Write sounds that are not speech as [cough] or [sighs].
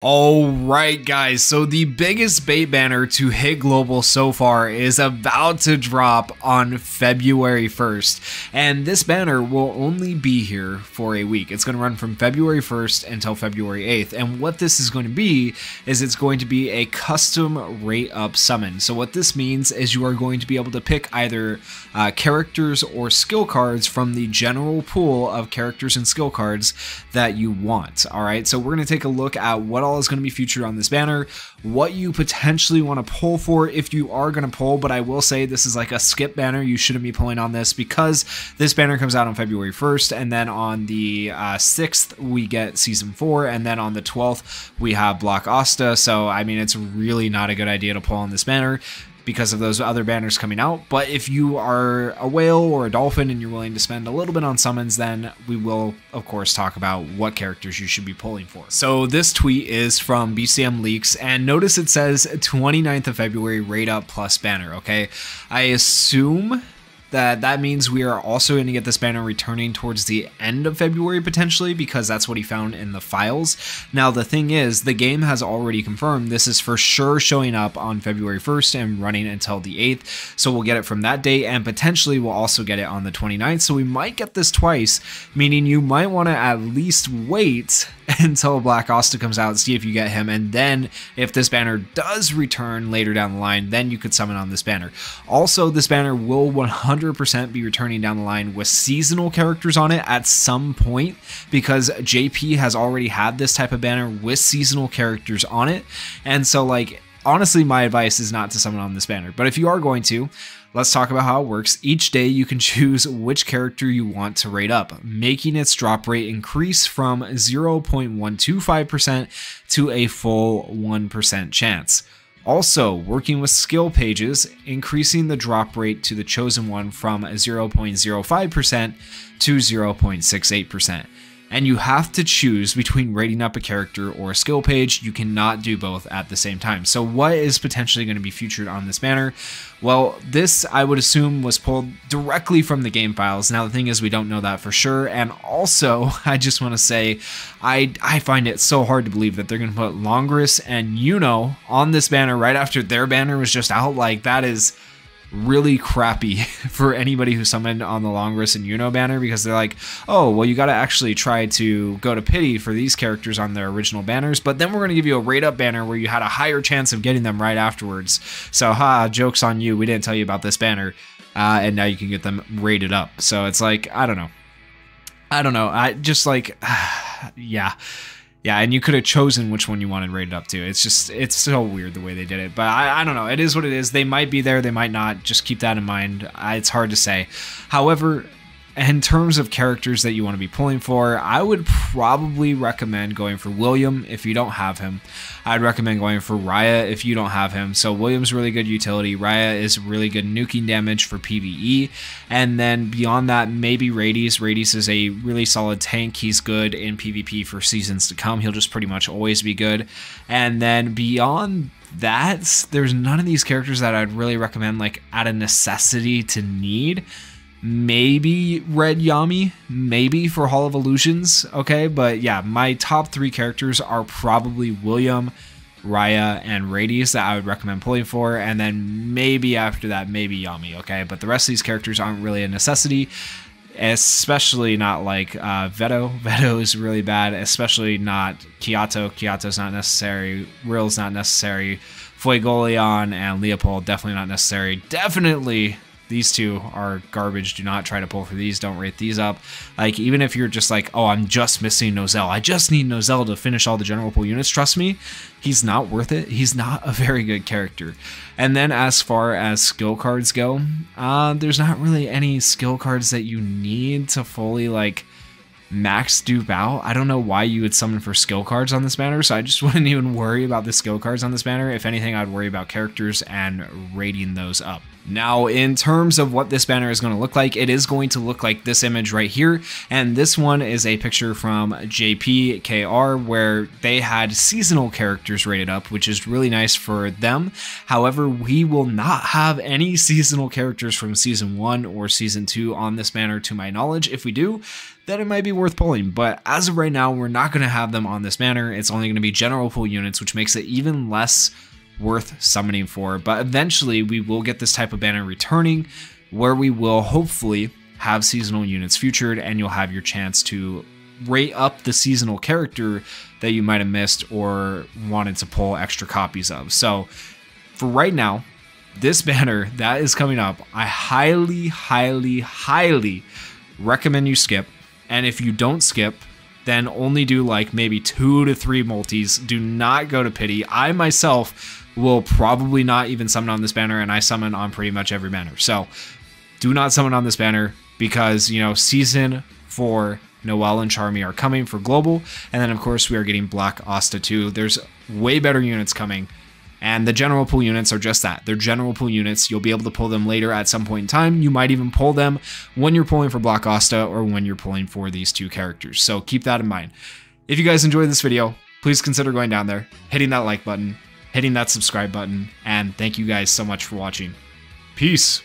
Alright guys, so the biggest bait banner to hit global so far is about to drop on February 1st. And this banner will only be here for a week. It's going to run from February 1st until February 8th. And what this is going to be is it's going to be a custom rate up summon. So what this means is you are going to be able to pick either uh, characters or skill cards from the general pool of characters and skill cards that you want. Alright, so we're going to take a look at what all is going to be featured on this banner, what you potentially want to pull for if you are going to pull, but I will say this is like a skip banner. You shouldn't be pulling on this because this banner comes out on February 1st, and then on the uh, 6th, we get Season 4, and then on the 12th, we have Black Asta. So, I mean, it's really not a good idea to pull on this banner because of those other banners coming out. But if you are a whale or a dolphin and you're willing to spend a little bit on summons, then we will, of course, talk about what characters you should be pulling for. So this tweet is from BCM Leaks, and notice it says 29th of February, rate up plus banner, okay? I assume that that means we are also going to get this banner returning towards the end of February potentially because that's what he found in the files. Now the thing is, the game has already confirmed this is for sure showing up on February 1st and running until the 8th. So we'll get it from that date and potentially we'll also get it on the 29th. So we might get this twice, meaning you might want to at least wait [laughs] until Black Asta comes out see if you get him. And then if this banner does return later down the line, then you could summon on this banner. Also, this banner will 100% be returning down the line with seasonal characters on it at some point because JP has already had this type of banner with seasonal characters on it. And so like honestly my advice is not to summon on this banner, but if you are going to, Let's talk about how it works. Each day you can [laughs] choose which character you want to rate up, making its drop rate increase from 0.125% to a full 1% chance. Also, working with skill pages, increasing the drop rate to the chosen one from 0.05% to 0.68% and you have to choose between rating up a character or a skill page. You cannot do both at the same time. So what is potentially going to be featured on this banner? Well, this I would assume was pulled directly from the game files. Now the thing is we don't know that for sure. And also, [laughs] I just want to say I I find it so hard to believe that they're going to put Langris and Yuno on this banner right after their banner was just out. Like that is really crappy [laughs] for anybody who summoned on the Langris and Yuno banner because they're like, oh, well, you got to actually try to go to pity for these characters on their original banners, but then we're going to give you a rate up banner where you had a higher chance of getting them right afterwards. So, ha, joke's on you. We didn't tell you about this banner, uh, and now you can get them rated up. So it's like, I don't know. I don't know. I just like, [sighs] yeah yeah, and you could have chosen which one you wanted rated up to. It's just, it's so weird the way they did it. But I, I don't know. It is what it is. They might be there, they might not. Just keep that in mind. It's hard to say. However, in terms of characters that you want to be pulling for, I would probably recommend going for William if you don't have him. I'd recommend going for Rhya if you don't have him. So William's really good utility. Rhya is really good nuking damage for PvE. And then beyond that, maybe Radius. Radius is a really solid tank. He's good in PvP for seasons to come. He'll just pretty much always be good. And then beyond that, there's none of these characters that I'd really recommend like at a necessity to need maybe Red Yami, maybe for Hall of Illusions, okay? But yeah, my top three characters are probably William, Rhya, and Radius that I would recommend pulling for, and then maybe after that, maybe Yami, okay? But the rest of these characters aren't really a necessity, especially not like uh, Vetto. [laughs] Vetto is really bad, especially not Kiato. Kiato's not necessary, Rill's not necessary, Fuegoleon and Leopold definitely not necessary. Definitely these two are garbage. Do not try to pull for these. Don't rate these up. Like, even if you're just like, oh, I'm just missing Nozel. I just need Nozel to finish all the general pool units. Trust me, he's not worth it. He's not a [laughs] very good character. And then as far as skill cards go, uh, there's not really any skill cards that you need to fully, like, max dupe out. I don't know why you would summon for skill cards on this banner, so I just [laughs] wouldn't even worry about the skill cards on this banner. If anything, I'd worry about characters and rating those up. Now, in terms of what this banner is going to look like, it is going to look like this image right here. And this one is a picture from JPKR where they had seasonal characters rated up, which is really nice for them. However, we will not have any seasonal characters from season one or season two on this banner to my knowledge. If we do, then it might be worth pulling. But as of right now, we're not going to have them on this banner. It's only going to be general pool units, which makes it even less worth summoning for. But eventually, we will get this type of banner returning where we will hopefully have seasonal units featured and you'll have your chance to rate up the seasonal character that you might have missed or wanted to pull extra copies of. So for right now, this [laughs] banner that is coming up, I highly, highly, highly recommend you skip. And if you don't skip, then only do like maybe two to three multis. Do not go to pity. I myself will probably not even summon on this banner, and I summon on pretty much every banner. So do not summon on this banner because, you know, season four, Noelle and Charmy are coming for global. And then, of course, we are getting Black Asta too. There's way better units coming. And the general pool units are just that. They're general pool units. You'll be able to pull them later at some point in time. You might even pull them when you're pulling for Black Asta or when you're pulling for these two characters. So keep that in mind. If you guys enjoyed this video, please consider going down there, hitting that like button, hitting that subscribe button, and thank you guys so much for watching. Peace.